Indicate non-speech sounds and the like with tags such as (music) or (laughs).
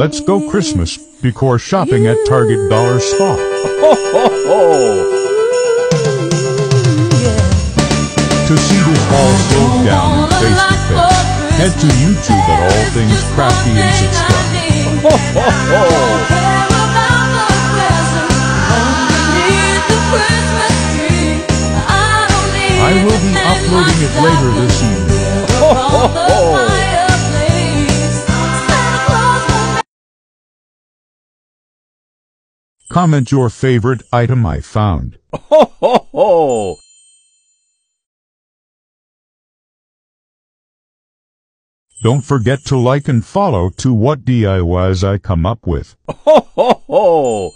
Let's go Christmas before shopping at Target Dollar Spot. To see this all slowed down and face to face, head to YouTube at All Things Crafty and subscribe. I will be uploading it later this evening. (laughs) Comment your favorite item I found. Ho, ho, ho. Don't forget to like and follow to what DIYs I come up with. Ho, ho, ho.